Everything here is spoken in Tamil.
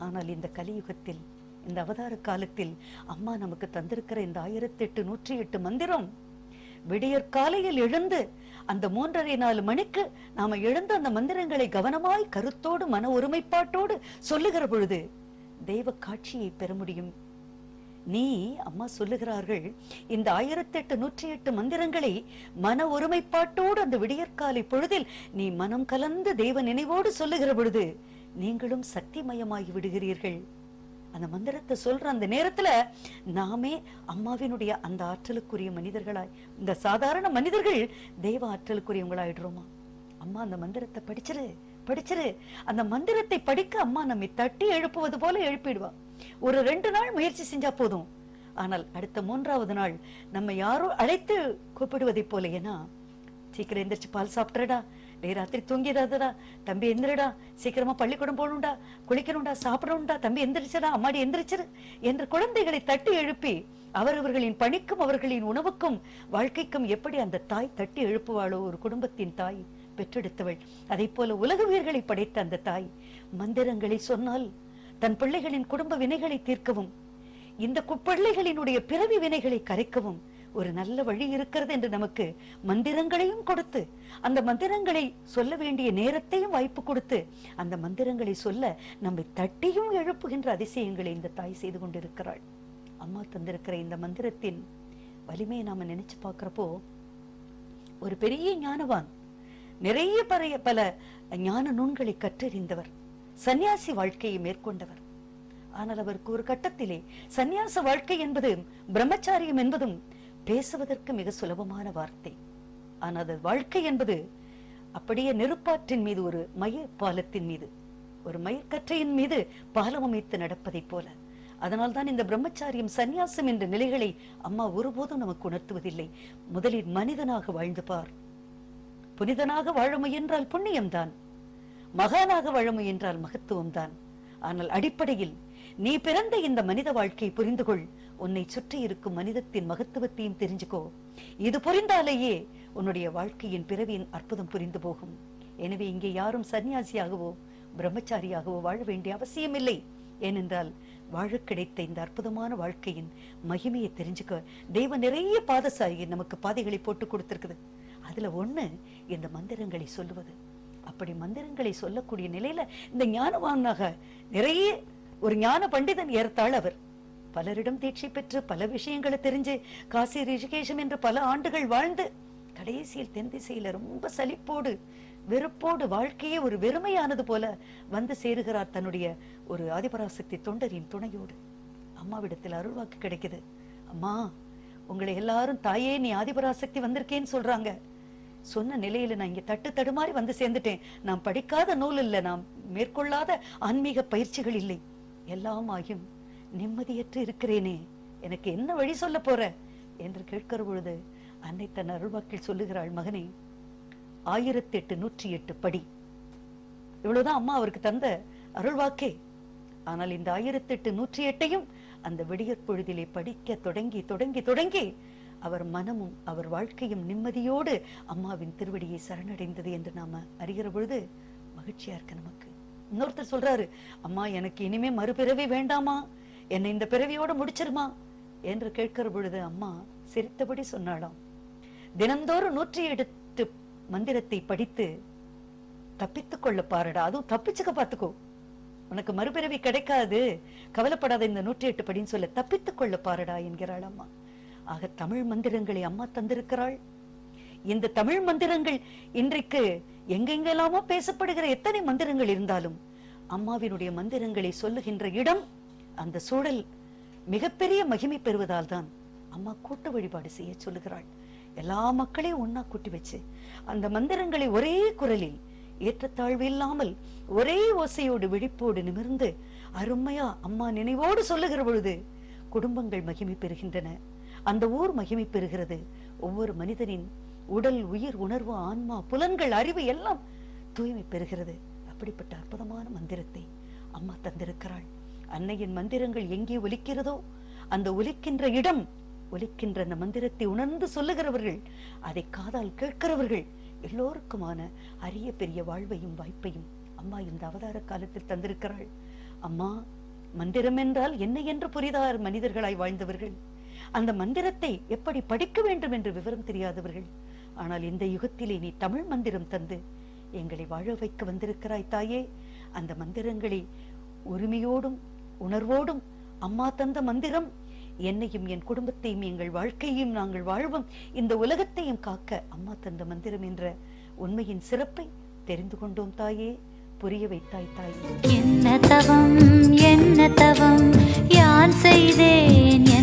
ஆனால் இந்த கலியுகத்தில் இந்த அவதார காலத்தில் அம்மா நமக்கு தந்திருக்கிற இந்த ஆயிரத்தி எட்டு நூற்றி எட்டு மந்திரம் விடியற் காலையில் எழுந்து அந்த மூன்றரை நாலு மணிக்கு நாம எழுந்து அந்த மந்திரங்களை கவனமாய் கருத்தோடு மன ஒருமைப்பாட்டோடு சொல்லுகிற பொழுது தெய்வ காட்சியை பெற முடியும். நீ அம்மா சொல்லுகிறார்கள் இந்த ஆயிரத்தி எட்டு நூற்றி எட்டு மந்திரங்களை மன ஒருமைப்பாட்டோடு அந்த விடியற்காலை பொழுதில் நீ மனம் கலந்து தெய்வ நினைவோடு சொல்லுகிற பொழுது நீங்களும் சக்திமயமாகி விடுகிறீர்கள். அந்த மந்திரத்தை சொல்ற அந்த நேரத்துல நாமே அம்மாவினுடைய அந்த ஆற்றலுக்குரிய மனிதர்களாய் இந்த சாதாரண மனிதர்கள் தெய்வ ஆற்றலுக்குரியவங்களாயிடுறோமா? அம்மா அந்த மந்திரத்தை படிச்சிரு படிச்சிரு. அந்த மந்திரத்தை படிக்க அம்மா நம்மை தட்டி எழுப்புவது போல எழுப்பிடுவா. ஒரு ரெண்டு நாள் முயற்சி செஞ்சா போதும். ஆனால் அடுத்த மூன்றாவது நாள் நம்ம யாரோ அழைத்து கூப்பிடுவதைப் போல ஏன்னா சீக்கிரம் எந்திரிச்சு பால் சாப்பிட்றடா டேய் ராத்திரி தூங்கிடாதடா தம்பி எந்திரடா. சீக்கிரமா பள்ளிக்கூடம் போகணும்டா. குளிக்கணும்டா. சாப்பிடணும்டா. தம்பி எந்திரிச்சடா அம்மாடி எந்திரிச்சிரு என்று குழந்தைகளை தட்டி எழுப்பி அவரவர்களின் பணிக்கும் அவர்களின் உணவுக்கும் வாழ்க்கைக்கும் எப்படி அந்த தாய் தட்டி எழுப்புவாளோ ஒரு குடும்பத்தின் தாய் பெற்றெடுத்தவள். அதை போல உலக உயிர்களை படைத்த அந்த தாய் மந்திரங்களை சொன்னால் தன் பிள்ளைகளின் குடும்ப வினைகளை தீர்க்கவும் இந்த கு- பிள்ளைகளினுடைய பிறவி வினைகளை கரைக்கவும் ஒரு நல்ல வழி இருக்கிறது என்று நமக்கு மந்திரங்களையும் கொடுத்து அந்த மந்திரங்களை சொல்ல வேண்டிய நேரத்தையும் வாய்ப்பு கொடுத்து அந்த மந்திரங்களை சொல்ல நம்மை தட்டியும் எழுப்புகின்ற அதிசயங்களை இந்த தாய் செய்து கொண்டிருக்கிறாள். அம்மா தந்திருக்கிற இந்த மந்திரத்தின் வலிமையை நாம நினைச்சு பார்க்கிறப்போ ஒரு பெரிய ஞானவான் நிறைய பறைய பல ஞான நூன்களை கற்றறிந்தவர் சன்னியாசி வாழ்க்கையை மேற்கொண்டவர். ஆனால் அவருக்கு ஒரு கட்டத்திலே சன்னியாச வாழ்க்கை என்பது பிரம்மச்சாரியம் என்பதும் பேசுவதற்கு மிக சுலபமான வார்த்தை. ஆனால் அது வாழ்க்கை என்பது அப்படியே நெருப்பாற்றின் மீது ஒரு மயிர் பாலத்தின் மீது ஒரு மயிர்கற்றையின் மீது பாலம் அமைத்து நடப்பதைப் போல. அதனால் தான் இந்த பிரம்மச்சாரியம் சந்நியாசம் என்ற நிலைகளை அம்மா ஒருபோதும் நமக்கு உணர்த்துவதில்லை. முதலில் மனிதனாக வாழ்ந்து பார். புனிதனாக வாழ முயன்றால் புண்ணியம்தான். மகானாக வாழ முயன்றால் மகத்துவம்தான். ஆனால் அடிப்படையில் நீ பிறந்த இந்த மனித வாழ்க்கையை புரிந்து கொள் உன்னை சுற்றி இருக்கும் மனிதத்தின் மகத்துவத்தையும் தெரிஞ்சுக்கோ. இது புரிந்தாலேயே உன்னுடைய வாழ்க்கையின் பிறவியின் அற்புதம் புரிந்து போகும். எனவே இங்கே யாரும் சன்னியாசியாகவோ பிரம்மச்சாரியாகவோ வாழ வேண்டிய அவசியமில்லை. ஏனென்றால் வாழ கிடைத்த இந்த அற்புதமான வாழ்க்கையின் மகிமையை தெரிஞ்சுக்க தெய்வம் நிறைய பாதசாரி நமக்கு பாதைகளை போட்டு கொடுத்திருக்குது. அதுல ஒண்ணு இந்த மந்திரங்களை சொல்லுவது. அப்படி மந்திரங்களை சொல்லக்கூடிய நிலையில இந்த ஞானவானாக நிறைய ஒரு ஞான பண்டிதன் ஏற்றாள் அவர். பலரிடம் தீட்சை பெற்று பல விஷயங்களை தெரிஞ்சு காசி ரிஷிகேஷம் என்று பல ஆண்டுகள் வாழ்ந்து கடைசியில் தென் திசையில ரொம்ப சலிப்போடு வெறுப்போடு வாழ்க்கையே ஒரு வெறுமையானது போல வந்து சேருகிறார் தன்னுடைய ஒரு ஆதிபராசக்தி தொண்டரின் துணையோடு. அம்மாவிடத்தில் அருள்வாக்கு கிடைக்குது. அம்மா உங்களை எல்லாரும் தாயே நீ ஆதிபராசக்தி வந்திருக்கேன்னு சொல்றாங்க. சொன்ன நிலையில நான் இங்க தட்டு தடுமாறி வந்து சேர்ந்துட்டேன். நான் படிக்காத நூல் இல்லை நான் மேற்கொள்ளாத ஆன்மீக பயிற்சிகள் இல்லை. எல்லாம் ஆகியும் நிம்மதியற்று இருக்கிறேனே. எனக்கு என்ன வழி சொல்ல போற? என்று கேட்கிற பொழுது அன்னை தன் அருள்வாக்கில் சொல்லுகிறாள் மகனே ஆயிரத்தி எட்டு நூற்றி எட்டு படி. இவ்வளவுதான் அம்மா அவருக்கு தந்த அருள்வாக்கே. ஆனால் இந்த ஆயிரத்தி எட்டு நூற்றி எட்டையும் அந்த விடியற் பொழுதிலே படிக்க தொடங்கி தொடங்கி தொடங்கி அவர் மனமும் அவர் வாழ்க்கையும் நிம்மதியோடு அம்மாவின் திருவடியை சரணடைந்தது என்று நாம அறிகிற பொழுது மகிழ்ச்சியா இருக்கு நமக்கு. இன்னொருத்தர் சொல்றாரு அம்மா எனக்கு இனிமே மறுபிறவி வேண்டாமா? என்னை இந்த பிறவியோட முடிச்சிருமா? என்று கேட்கிற பொழுது அம்மா சிரித்தபடி சொன்னாளாம். தினந்தோறும் நூற்றி எட்டு மந்திரத்தை படித்து தப்பித்துக் கொள்ள பாருடா. அதுவும் தப்பிச்சுக்க பார்த்துக்கோ. உனக்கு மறுபிறவி கிடைக்காது. கவலைப்படாத இந்த நூற்றி எட்டு படின்னு சொல்ல தப்பித்துக் கொள்ள பாருடா என்கிறாள் அம்மா. ஆக தமிழ் மந்திரங்களை அம்மா தந்திருக்கிறாள். இந்த தமிழ் மந்திரங்கள் இன்றைக்கு எங்கெங்கெல்லாமோ பேசப்படுகிற எத்தனை மந்திரங்கள் இருந்தாலும் அம்மாவினுடைய மந்திரங்களை சொல்லுகின்ற இடம் அந்த சூழல் மிகப்பெரிய மகிமை பெறுவதால் தான் அம்மா கூட்டு வழிபாடு செய்ய சொல்லுகிறாள். எல்லா மக்களையும் ஒன்னா கூட்டி வச்சு அந்த மந்திரங்களை ஒரே குரலில் ஏற்றத்தாழ்வு இல்லாமல் ஒரே ஓசையோடு விழிப்போடு நிமிர்ந்து அருமையா அம்மா நினைவோடு சொல்லுகிற பொழுது குடும்பங்கள் மகிமை பெறுகின்றன. அந்த ஊர் மகிமை பெறுகிறது. ஒவ்வொரு மனிதனின் உடல் உயிர் உணர்வு ஆன்மா புலன்கள் அறிவு எல்லாம் தூய்மை பெறுகிறது. அப்படிப்பட்ட அற்புதமான மந்திரத்தை அம்மா தந்திருக்கிறாள். அன்னையின் மந்திரங்கள் எங்கே ஒலிக்கிறதோ அந்த ஒலிக்கின்ற இடம் ஒலிக்கின்ற அந்த மந்திரத்தை உணர்ந்து சொல்லுகிறவர்கள் அதை காதால் கேட்கிறவர்கள் எல்லோருக்குமான அரிய பெரிய வாழ்வையும் வாய்ப்பையும் அம்மா இந்த அவதார காலத்தில் தந்திருக்கிறாள். அம்மா மந்திரம் என்றால் என்ன என்று புரிதார் மனிதர்களாய் வாழ்ந்தவர்கள். அந்த மந்திரத்தை எப்படி படிக்க வேண்டும் என்று விவரம் தெரியாதவர்கள். ஆனால் இந்த யுகத்திலே நீ தமிழ் மந்திரம் தந்து எங்களை வாழ வைக்க வந்திருக்கிறாய் தாயே. அந்த மந்திரங்களை உரிமையோடும் உணர்வோடும் அம்மா தந்த மந்திரம். என்னையும் என் குடும்பத்தையும் எங்கள் வாழ்க்கையும் நாங்கள் வாழ்வோம். இந்த உலகத்தையும் காக்க அம்மா தந்த மந்திரம் என்ற உண்மையின் சிறப்பை தெரிந்து கொண்டோம் தாயே. புரிய வைத்தாய் தாயே. என்ன தவம் என்ன தவம் யான் செய்தேன்